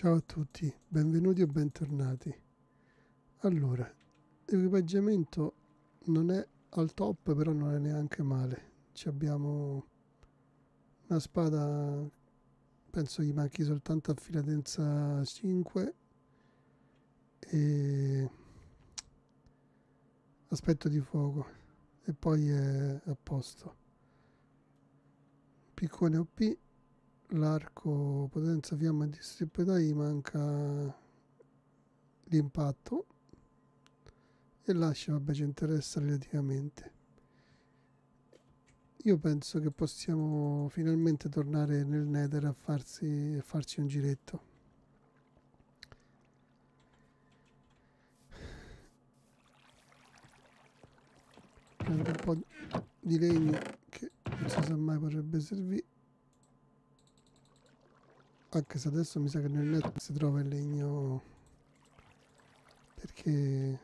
Ciao a tutti, benvenuti o bentornati. Allora, l'equipaggiamento non è al top, però non è neanche male. Ci abbiamo una spada, penso gli manchi soltanto affilatezza 5 e aspetto di fuoco e poi è a posto. Piccone OP l'arco potenza fiamma di distribuita gli manca l'impatto e l'ascia vabbè ci interessa relativamente. Io penso che possiamo finalmente tornare nel nether a, farsi, a farci un giretto. Prendo un po' di legno che non si sa mai potrebbe servire anche se adesso mi sa che nel net si trova il legno perché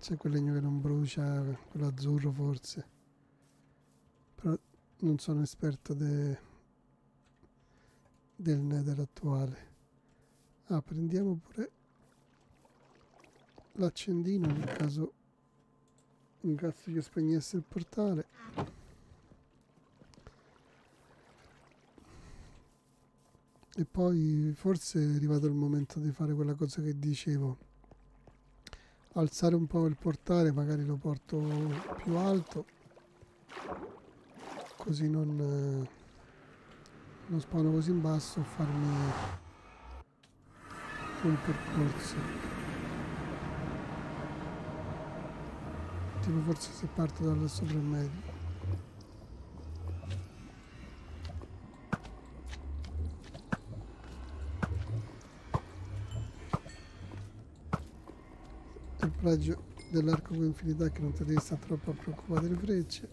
c'è quel legno che non brucia quello azzurro forse. Però non sono esperto de, del nether attuale. Ah prendiamo pure l'accendino nel caso in caso io spegnesse il portale E poi forse è arrivato il momento di fare quella cosa che dicevo. Alzare un po' il portale, magari lo porto più alto, così non, non spawno così in basso a farmi un percorso. Tipo forse se parto dal sopra è meglio. Raggio dell'arco con infinità che non ti devi stare troppo a preoccupare delle frecce.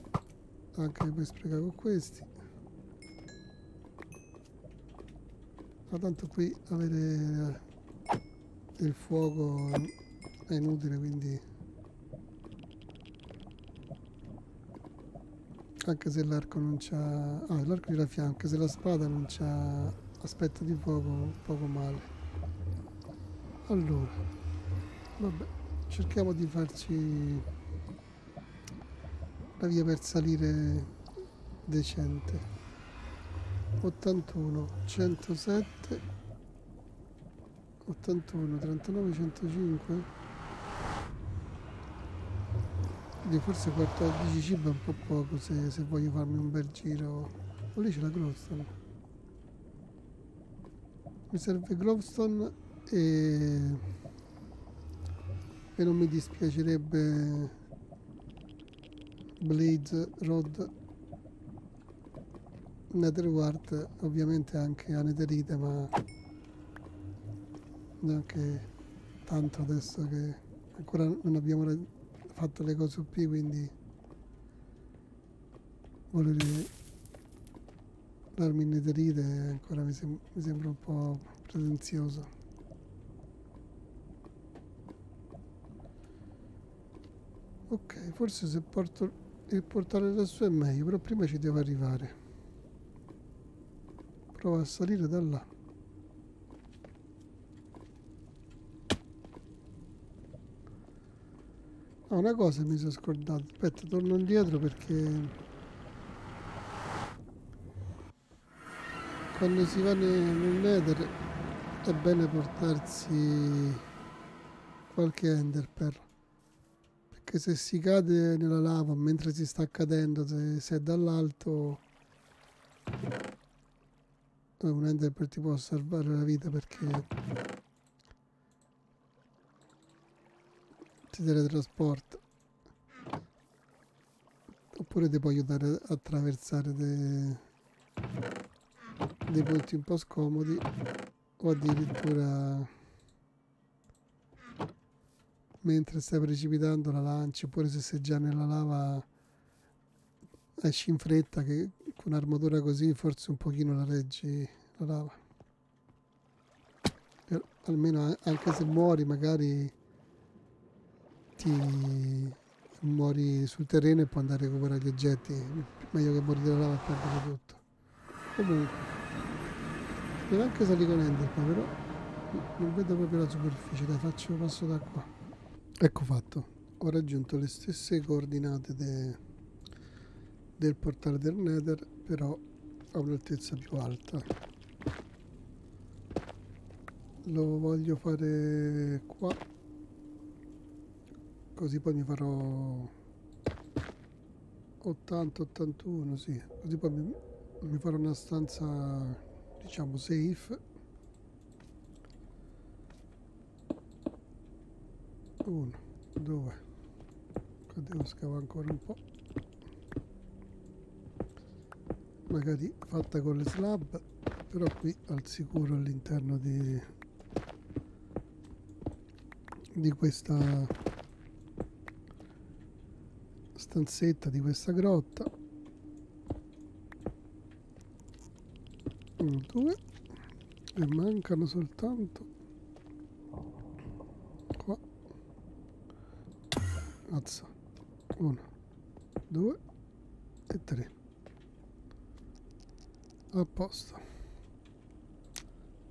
Anche che puoi sprecare con questi. Ma tanto qui avere il fuoco è inutile quindi anche se l'arco non c'ha ah l'arco di raffia anche se la spada non c'ha aspetto di fuoco poco male. Allora vabbè cerchiamo di farci la via per salire decente. 81 107 81 39 105 quindi forse 14 cibo è un po' poco se, se voglio farmi un bel giro. Oh, lì c'è la glowstone. Mi serve glowstone e e non mi dispiacerebbe Blade Rod Netherward ovviamente anche Aneterite ma neanche tanto adesso che ancora non abbiamo fatto le cose OP quindi volere darmi Netherite ancora mi, sem mi sembra un po' pretenzioso Ok, forse se porto il portale lassù è meglio, però prima ci devo arrivare. Prova a salire da là. Ah, una cosa mi sono scordato. Aspetta, torno indietro perché... Quando si va nel, nether è bene portarsi qualche enderpearl che se si cade nella lava mentre si sta cadendo, se, se è dall'alto, un ender ti può salvare la vita perché ti teletrasporta. Oppure ti può aiutare a attraversare dei, dei punti un po' scomodi o addirittura mentre stai precipitando la lanci oppure se sei già nella lava esci in fretta che con un'armatura così forse un pochino la reggi la lava. Per, almeno anche se muori magari ti muori sul terreno e puoi andare a recuperare gli oggetti. Meglio che morire dalla lava e perdere tutto. Comunque non anche salire con Ender però non vedo proprio la superficie dai faccio passo da qua ecco fatto. Ho raggiunto le stesse coordinate de, del portale del nether però a un'altezza più alta. Lo voglio fare qua così poi mi farò 80 81 sì. Così poi mi, mi farò una stanza diciamo safe uno due. Qua devo scavare ancora un po' magari fatta con le slab però qui al sicuro all'interno di di questa stanzetta di questa grotta. Uno due. E mancano soltanto qua azza uno due e tre. A posto.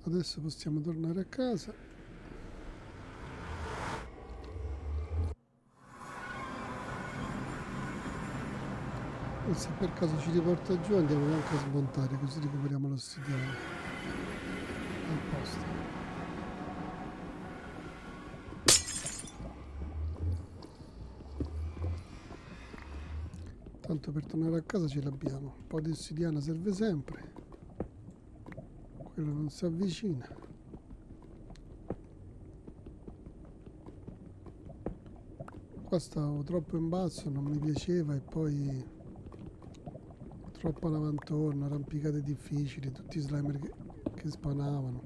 Adesso possiamo tornare a casa. E se per caso ci riporta giù andiamo anche a smontare così recuperiamo l'ossidiana a posto tanto per tornare a casa ce l'abbiamo un po' di ossidiana serve sempre quello non si avvicina qua stavo troppo in basso non mi piaceva e poi troppo all'avantorno, arrampicate difficili, tutti i slimer che, che spawnavano.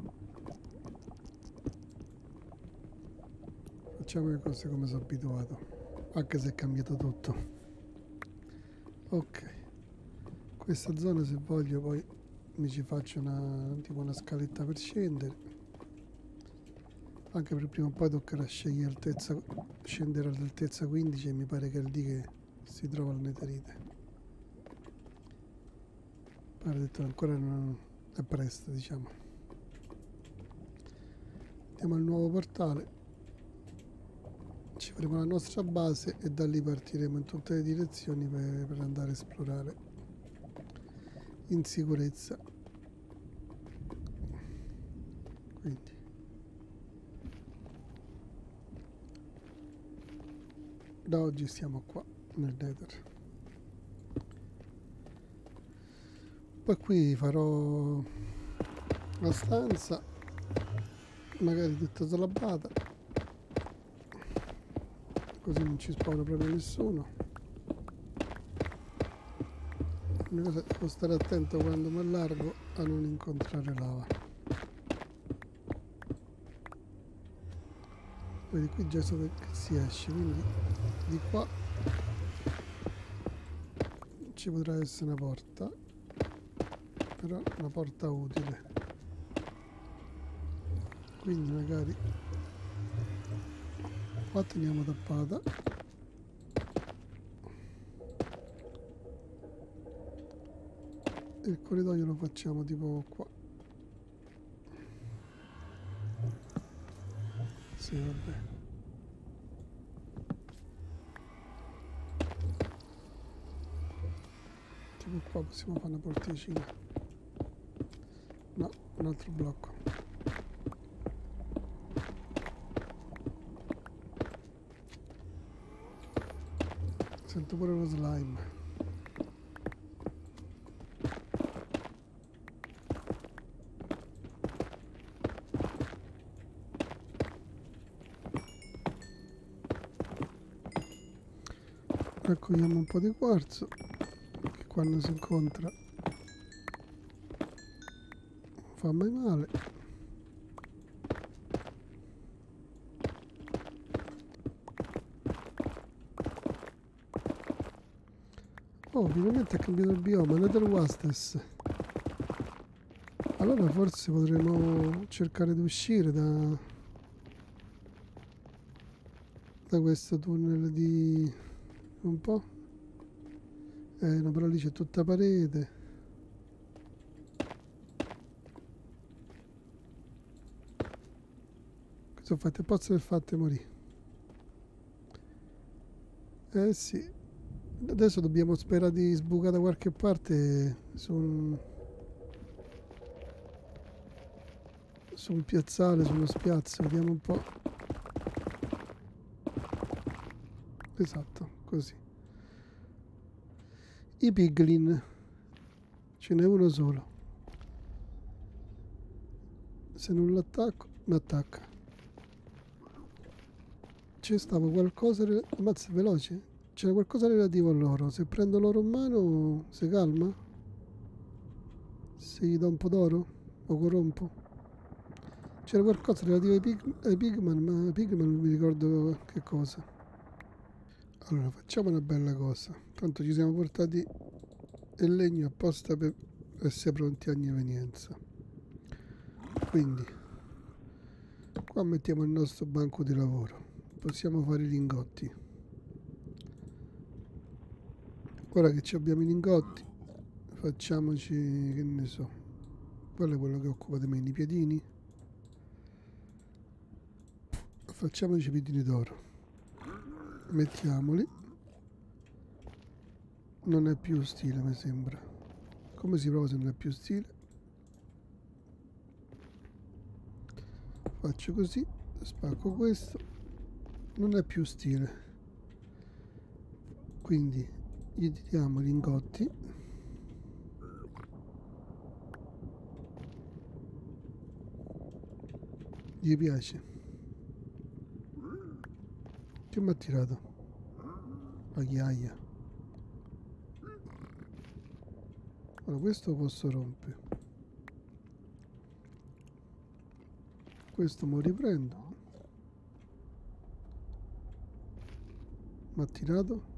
Facciamo le cose come sono abituato, anche se è cambiato tutto. Ok, questa zona se voglio poi mi ci faccio una, tipo una scaletta per scendere. Anche per prima o poi toccherà scegliere altezza, scendere all'altezza 15 e mi pare che è lì che si trova il neterite. Guarda, detto ancora non è presto, diciamo. Andiamo al nuovo portale. Ci faremo la nostra base e da lì partiremo in tutte le direzioni per, per andare a esplorare in sicurezza. Quindi. Da oggi siamo qua nel Nether. poi qui farò la stanza magari tutta slabata così non ci spawna proprio nessuno. L'unica cosa devo stare attento quando mi allargo a non incontrare lava. Vedi qui già so che si esce quindi di qua ci potrà essere una porta però una porta utile. Quindi magari qua teniamo tappata il corridoio lo facciamo tipo qua. Sì vabbè. Tipo qua possiamo fare una porticina. No, un altro blocco. Sento pure lo slime. Raccogliamo un po' di quarzo che quando si incontra fa mai male oh finalmente ha cambiato il bioma Nether Wastes allora forse potremo cercare di uscire da da questo tunnel di un po' eh no però lì c'è tutta parete sono fatte apposta per fatte morire. Eh sì. Adesso dobbiamo sperare di sbucare da qualche parte su un... su un piazzale, su uno spiazzo, vediamo un po'. Esatto, così. I piglin. Ce n'è uno solo. Se non l'attacco, mi attacca. C'è stava qualcosa... Ammazza, veloce. C'era qualcosa relativo a loro. Se prendo l'oro in mano, si calma? Se gli do un po' d'oro? O corrompo? C'era qualcosa relativo ai, pig, ai pigman, ma pigman non mi ricordo che cosa. Allora, facciamo una bella cosa. Tanto ci siamo portati il legno apposta per essere pronti a ogni evenienza. Quindi, qua mettiamo il nostro banco di lavoro possiamo fare i lingotti ora che abbiamo i lingotti facciamoci che ne so qual è quello che occupa di meno i piedini. Facciamoci i piedini d'oro. Mettiamoli. Non è più stile mi sembra. Come si prova se non è più stile? Faccio così spacco questo. Non è più stile. Quindi gli diamo i lingotti. Gli piace. Che mi ha tirato? La ghiaia. Allora questo posso rompere. Questo mo riprendo. Mi ha tirato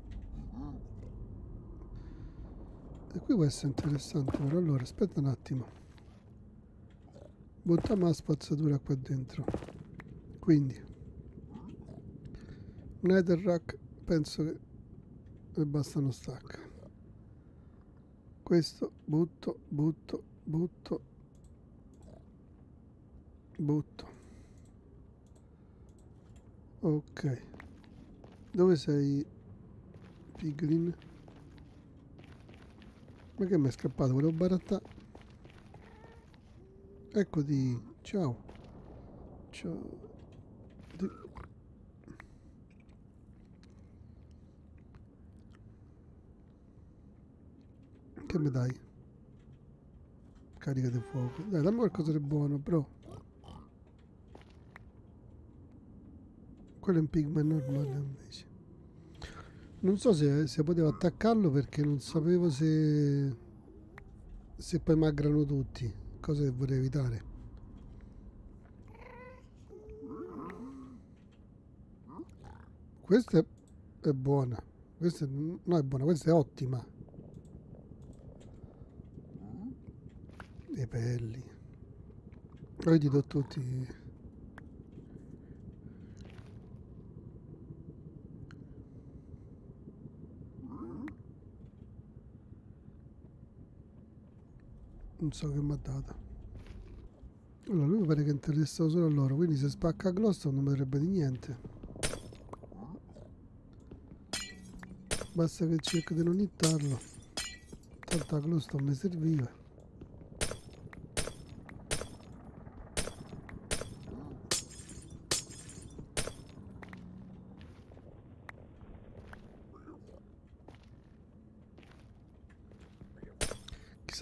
e qui può essere interessante però allora aspetta un attimo. Buttiamo la spazzatura qua dentro. Quindi. Un etherrack penso che ne basta uno stack. Questo butto butto butto. Butto. Ok. Dove sei, Piglin? Ma che mi è scappato? Volevo barattare. Eccoti, ciao. Ciao. Che mi dai? Carica di fuoco. Dai, dammi qualcosa di buono, bro. quello è un pigman normale invece non so se, se potevo attaccarlo perché non sapevo se se poi magrano tutti cosa che vorrei evitare. Questa è, buona questa no è buona questa è ottima. I pelli. Ti do tutti non so che mi ha dato. Allora lui mi pare che interessa solo a loro quindi se spacca Gloston non mi dovrebbe di niente. Basta che cerco di non hittarlo. Tanto a Gloston mi serviva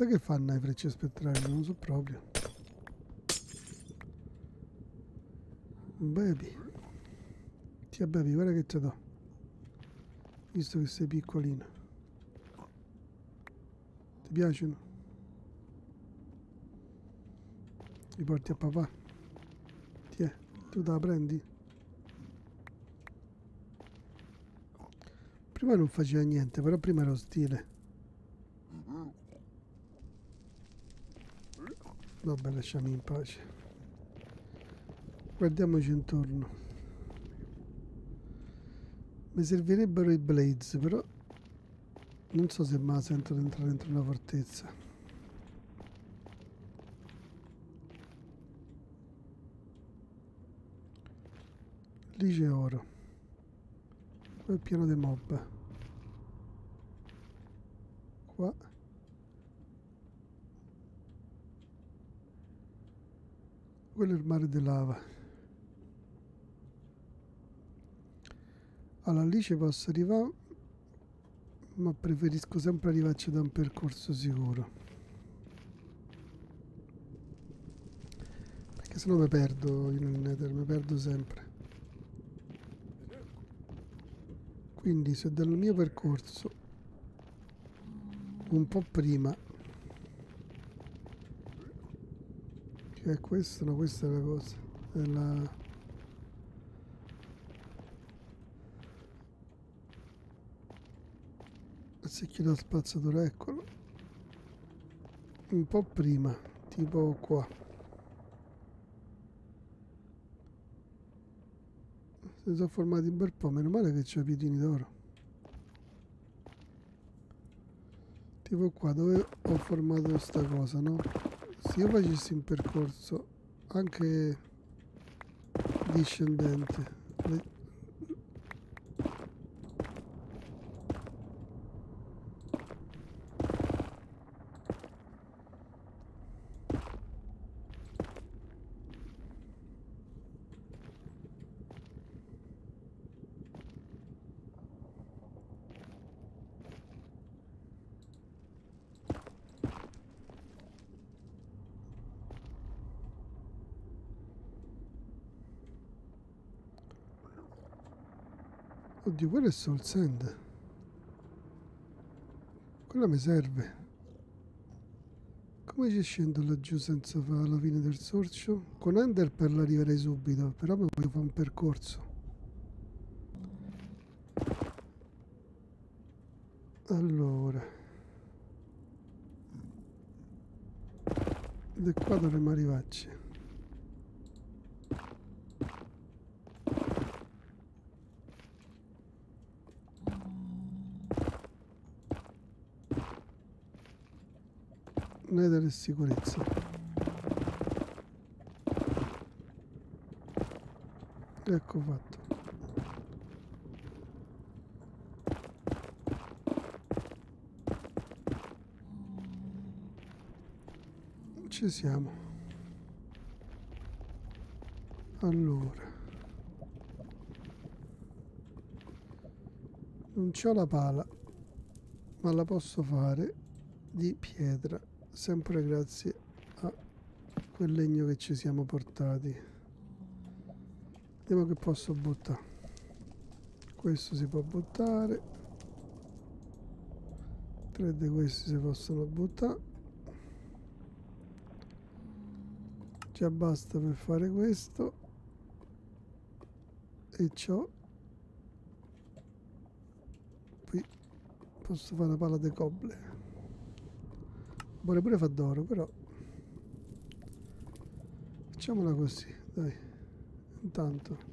Chissà che fanno i frecce spettrali, non so proprio. Bevi. Ti bevi, guarda che ti do. Visto che sei piccolino. Ti piacciono? Li porti a papà? Ti è, tu te la prendi? Prima non faceva niente, però prima era ostile. Vabbè, lasciami in pace. Guardiamoci intorno. Mi servirebbero i blades, però non so se mai sento di entrare dentro una fortezza. lì c'è oro è pieno di mob qua quello è il mare di lava. Allora lì ci posso arrivare ma preferisco sempre arrivarci da un percorso sicuro. Perché sennò mi perdo nel nether mi perdo sempre. Quindi se dal mio percorso un po' prima che è questo no questa è la cosa. È la il secchio da spazzatura eccolo. Un po' prima tipo qua. Si sono formati un bel po' meno male che c'è piedini d'oro. Tipo qua dove ho formato questa cosa no se io facessi un percorso anche discendente le- Oddio, quello è Soul Sand. Quella mi serve. Come ci scendo laggiù senza fare la fine del sorcio? Con Ender per l'arriverei subito, però mi voglio fare un percorso. Allora. Da qua dovremmo arrivarci. Nether e sicurezza. Ecco fatto. Ci siamo. Allora. Non c'ho la pala, ma la posso fare di pietra sempre grazie a quel legno che ci siamo portati. Vediamo che posso buttare. Questo si può buttare. Tre di questi si possono buttare. Già basta per fare questo. E ciò. Qui posso fare una pala di coble Vuole pure fa d'oro, però. Facciamola così, dai. Intanto.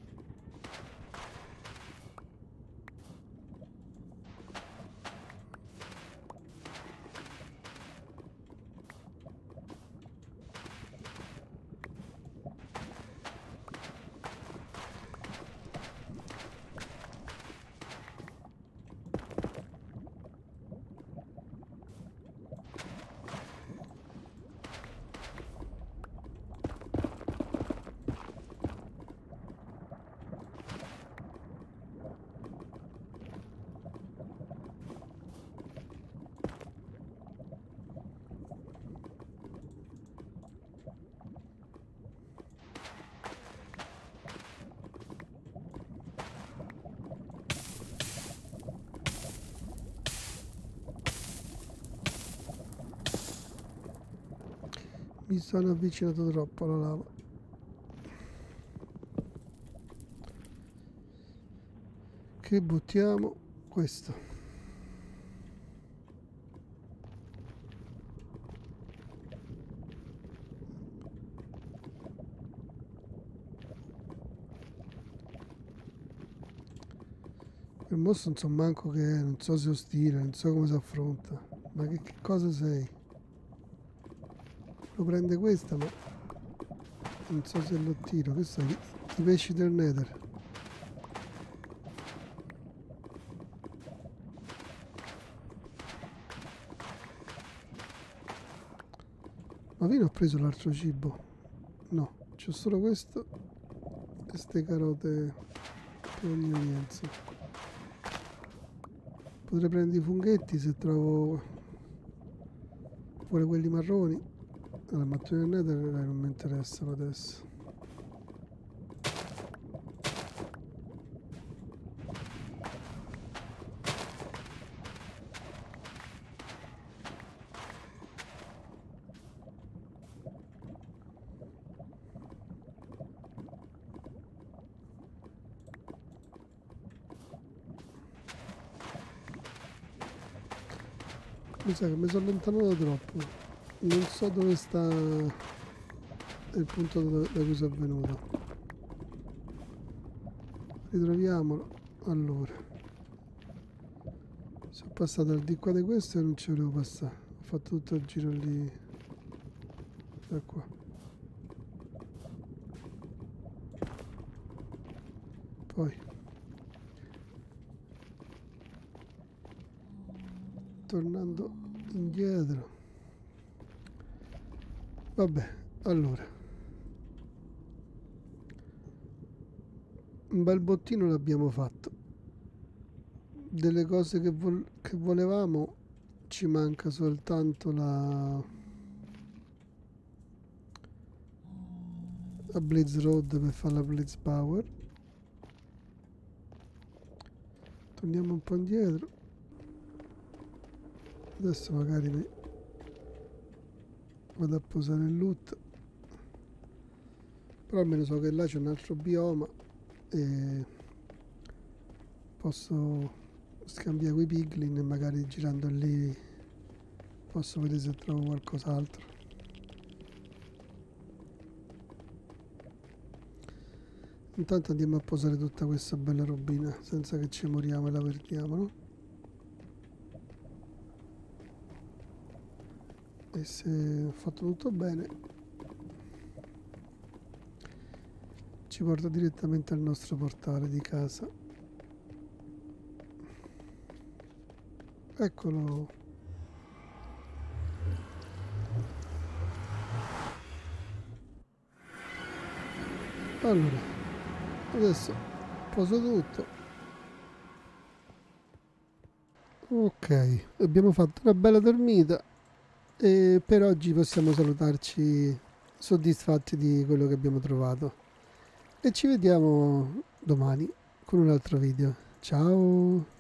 Mi sono avvicinato troppo alla lava. Che buttiamo questo. Il mostro non so manco che è, non so se ostile, non so come si affronta. Ma che, che cosa sei? lo prende questa ma non so se lo tiro. Che so i pesci del nether. Ma fino ho preso l'altro cibo? No c'è solo questo e queste carote per convenienza potrei prendere i funghetti se trovo pure quelli marroni. La mattina del nether non mi interessano adesso. Mi sa che mi sono allontanato troppo. Non so dove sta il punto da, da cui sono venuto. Ritroviamolo. Allora. Sono passato al di qua di questo e non ci volevo passare. Ho fatto tutto il giro lì. Da qua. Poi. tornando indietro vabbè allora. Un bel bottino l'abbiamo fatto. Delle cose che, vol che volevamo ci manca soltanto la la Blaze Road per fare la Blaze Power. Torniamo un po' indietro. Adesso magari mi vado a posare il loot però almeno so che là c'è un altro bioma e posso scambiare quei piglin e magari girando lì posso vedere se trovo qualcos'altro intanto andiamo a posare tutta questa bella robina senza che ci moriamo e la perdiamo no? E se ho fatto tutto bene ci porta direttamente al nostro portale di casa. Eccolo. Allora adesso poso tutto. Ok abbiamo fatto una bella dormita e per oggi possiamo salutarci soddisfatti di quello che abbiamo trovato. E ci vediamo domani con un altro video. Ciao!